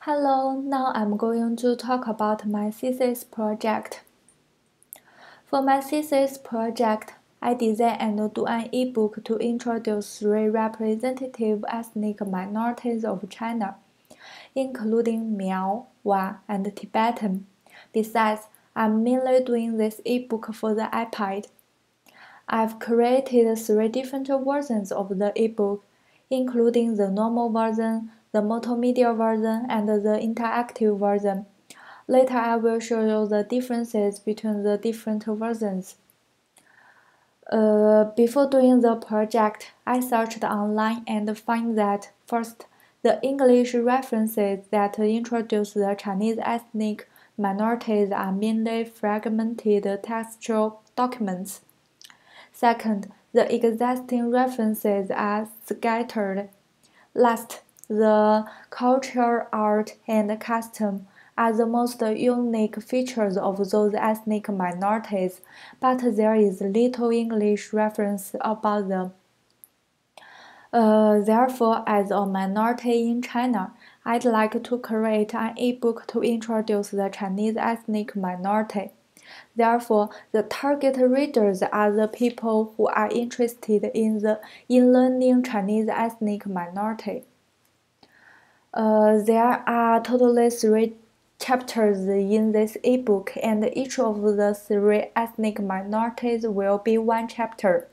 Hello, now I'm going to talk about my thesis project. For my thesis project, I design and do an ebook to introduce three representative ethnic minorities of China, including Miao, Wa, and Tibetan. Besides, I'm mainly doing this ebook for the iPad. I've created three different versions of the ebook, including the normal version, the multimedia version, and the interactive version. Later, I will show you the differences between the different versions. Uh, before doing the project, I searched online and find that first, the English references that introduce the Chinese ethnic minorities are mainly fragmented textual documents. Second, the existing references are scattered. Last, the culture, art, and custom are the most unique features of those ethnic minorities, but there is little English reference about them. Uh, therefore, as a minority in China, I'd like to create an e-book to introduce the Chinese ethnic minority. Therefore, the target readers are the people who are interested in the in learning Chinese ethnic minority. Uh, there are totally three chapters in this ebook, and each of the three ethnic minorities will be one chapter.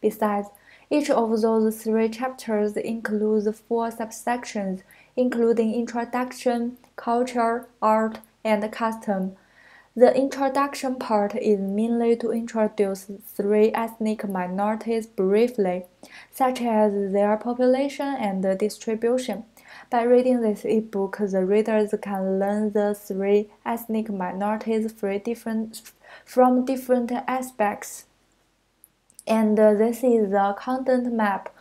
Besides, each of those three chapters includes four subsections, including introduction, culture, art, and custom. The introduction part is mainly to introduce three ethnic minorities briefly, such as their population and distribution. By reading this ebook, the readers can learn the three ethnic minorities from different aspects. And this is the content map.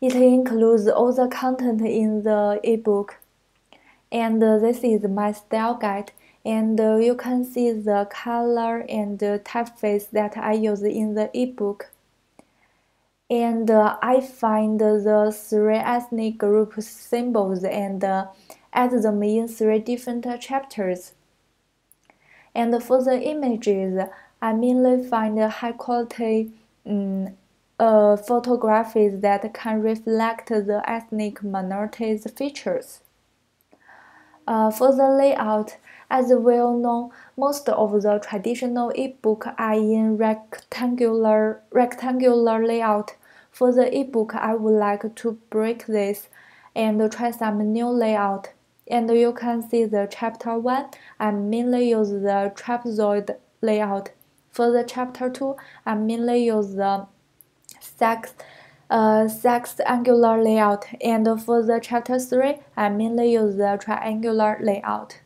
It includes all the content in the ebook. And this is my style guide and you can see the color and typeface that I use in the ebook. And uh, I find the three ethnic group symbols and uh, add them in three different chapters. And for the images, I mainly find high quality um, uh, photographies that can reflect the ethnic minorities' features. Uh, for the layout, as well known, most of the traditional e-book are in rectangular, rectangular layout. For the e-book, I would like to break this and try some new layout. And you can see the chapter 1, I mainly use the trapezoid layout. For the chapter 2, I mainly use the sex, uh, angular layout. And for the chapter 3, I mainly use the triangular layout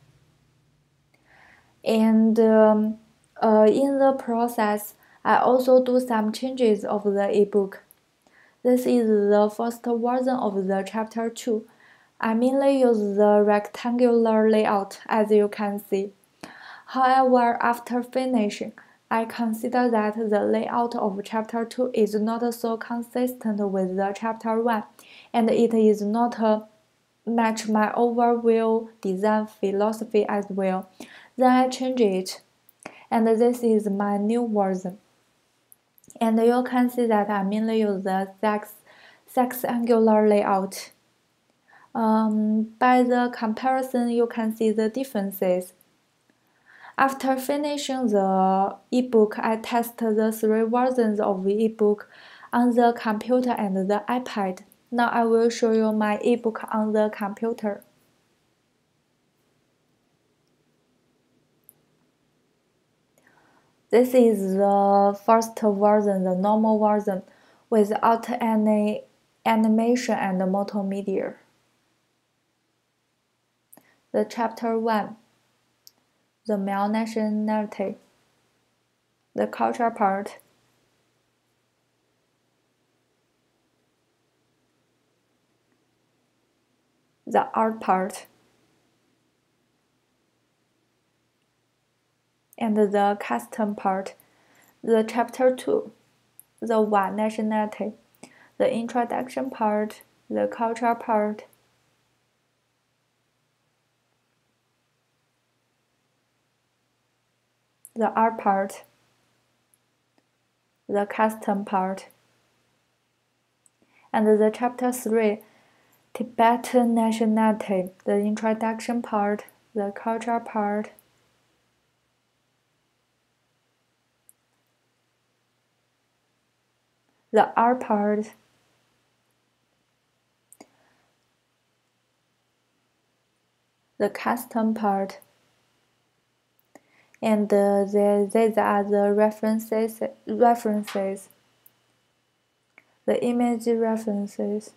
and um, uh, in the process, I also do some changes of the ebook. This is the first version of the chapter 2. I mainly use the rectangular layout as you can see. However, after finishing, I consider that the layout of chapter 2 is not so consistent with the chapter 1 and it is not match my overall design philosophy as well. Then I change it, and this is my new version. And you can see that I mainly use the sex, angular layout. Um, by the comparison, you can see the differences. After finishing the ebook, I test the three versions of the ebook on the computer and the iPad. Now I will show you my ebook on the computer. This is the first version, the normal version, without any animation and multimedia. The chapter 1 The Miao nationality, the culture part, the art part. and the custom part, the chapter 2, the Wa nationality, the introduction part, the culture part. The art part, the custom part, and the chapter 3, Tibetan nationality, the introduction part, the culture part. The R part, the custom part, and uh, these are the references references. The image references.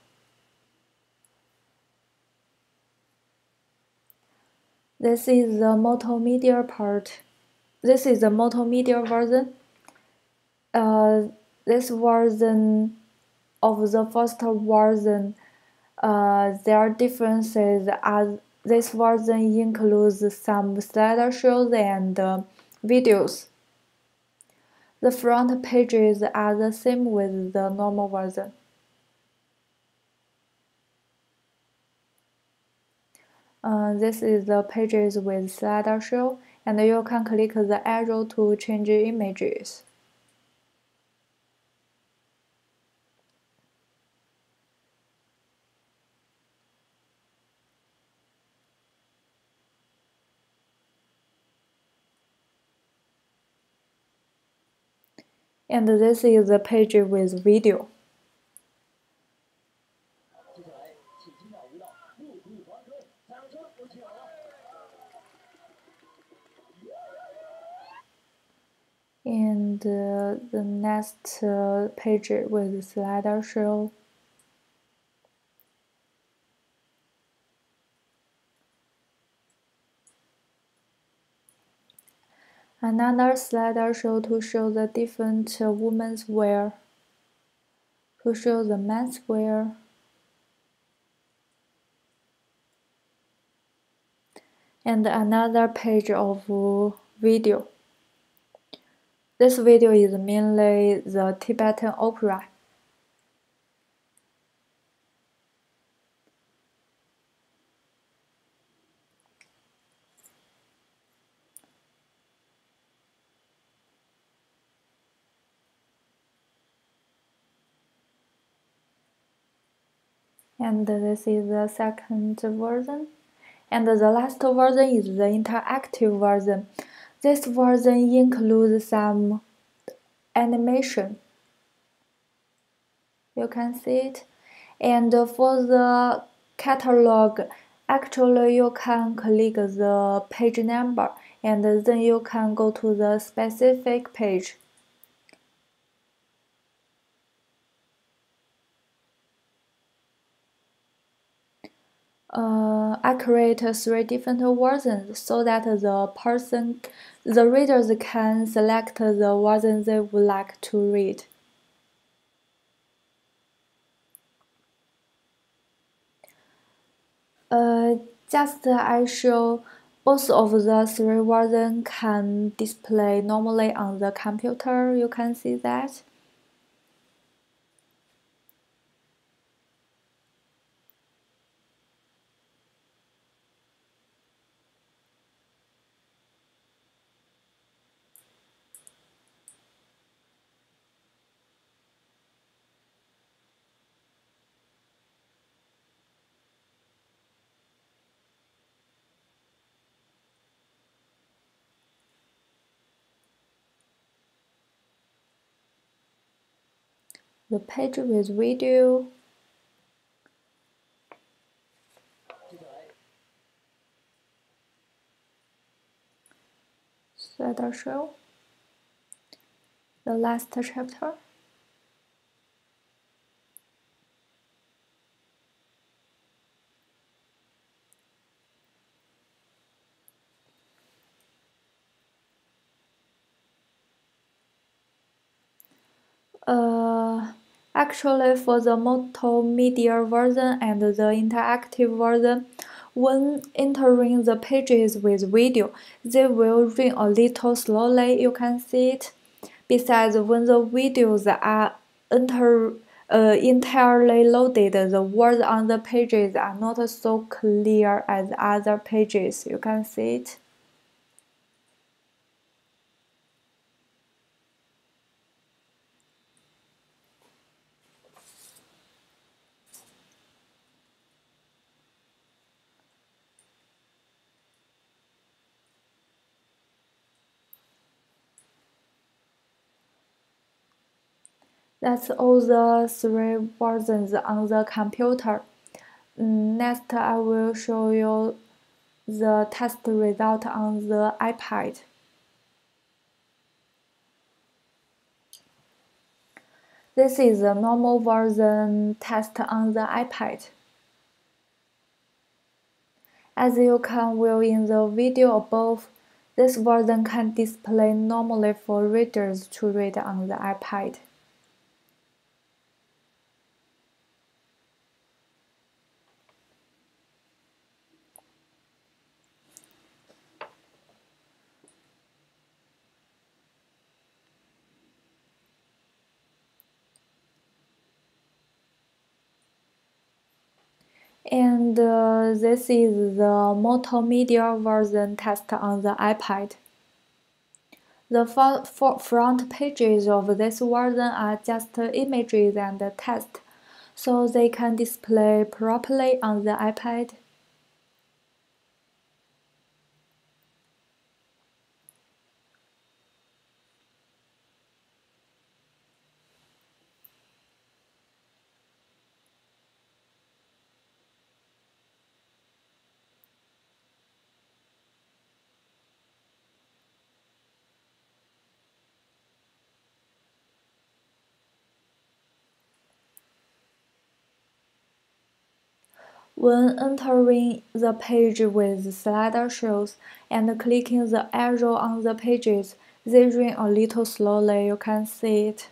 This is the multimedia part. This is the multimedia version. Uh, this version of the first version uh, their differences are this version includes some slideshows and uh, videos. The front pages are the same with the normal version. Uh, this is the pages with slideshow and you can click the arrow to change images. And this is the page with video. And uh, the next uh, page with slider show. Another slider show to show the different women's wear, to show the men's wear. And another page of video. This video is mainly the Tibetan opera. And this is the second version. And the last version is the interactive version. This version includes some animation. You can see it. And for the catalog actually you can click the page number and then you can go to the specific page uh, I create three different versions so that the person, the readers can select the version they would like to read. Uh, just I show both of the three versions can display normally on the computer. You can see that. The page with video show. The last chapter Uh, actually, for the multimedia version and the interactive version, when entering the pages with video, they will read a little slowly, you can see it. Besides, when the videos are enter, uh, entirely loaded, the words on the pages are not so clear as other pages, you can see it. That's all the three versions on the computer. Next, I will show you the test result on the iPad. This is the normal version test on the iPad. As you can view in the video above, this version can display normally for readers to read on the iPad. And uh, this is the multimedia version test on the iPad. The front pages of this version are just images and text, so they can display properly on the iPad. When entering the page with slider shows and clicking the arrow on the pages, they run a little slowly, you can see it.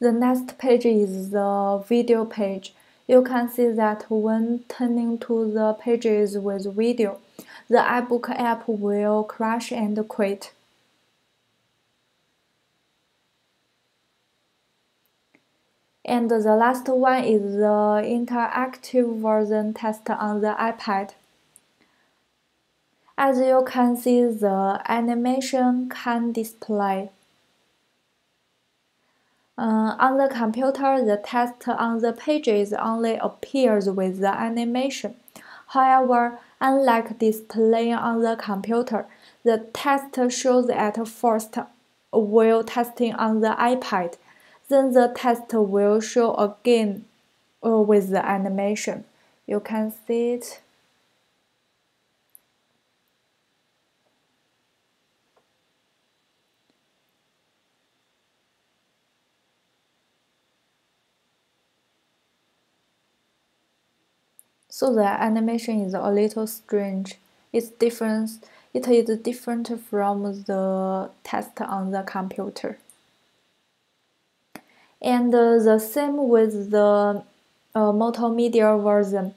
The next page is the video page. You can see that when turning to the pages with video, the iBook app will crash and quit. And the last one is the interactive version test on the iPad. As you can see, the animation can display. Uh, on the computer, the text on the pages only appears with the animation. However, unlike displaying on the computer, the text shows at first while testing on the iPad. Then the text will show again uh, with the animation. You can see it. So the animation is a little strange. It's different. It is different from the test on the computer. And uh, the same with the uh, multimedia version.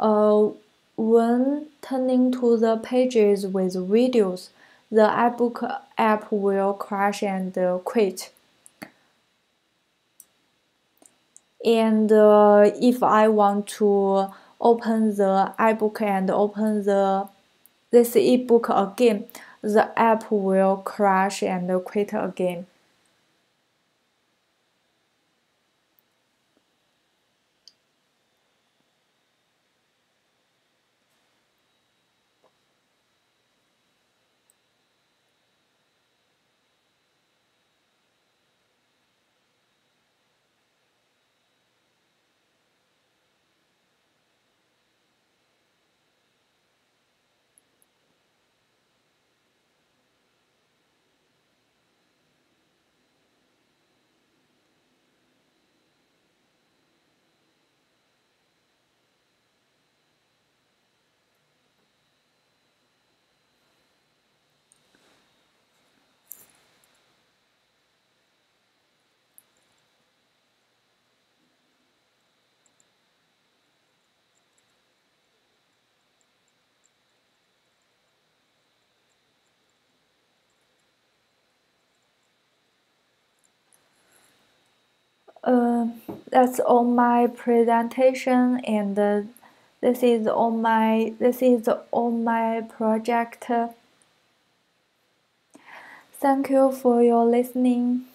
Uh, when turning to the pages with videos, the iBook app will crash and uh, quit. And uh, if I want to open the iBook and open the this ebook again, the app will crash and quit again. Uh, that's all my presentation and uh, this is all my this is all my project. Thank you for your listening